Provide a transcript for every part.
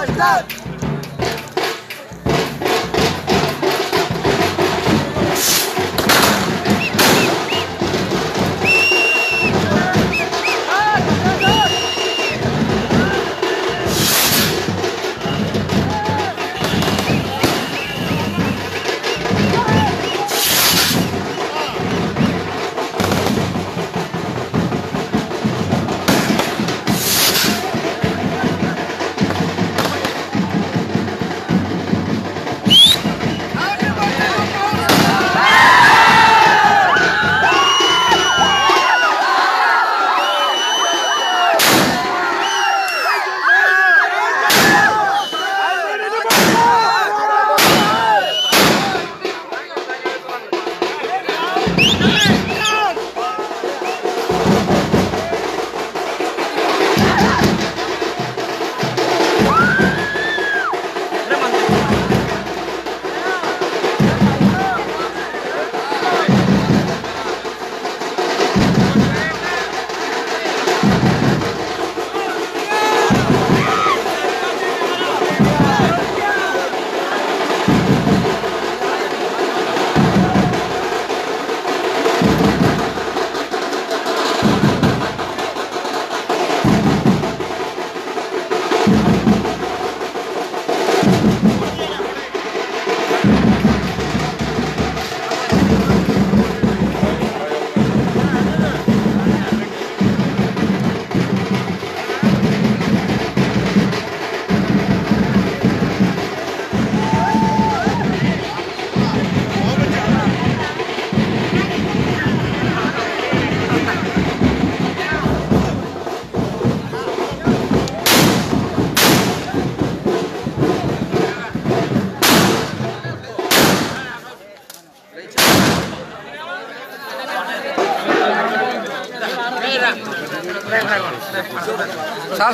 Stop! Stop!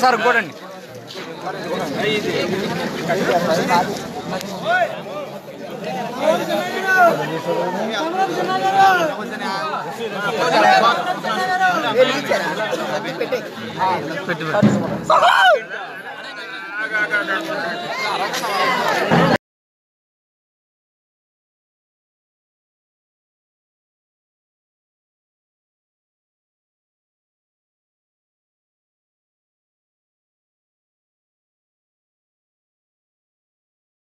Sir sir పెట్టి.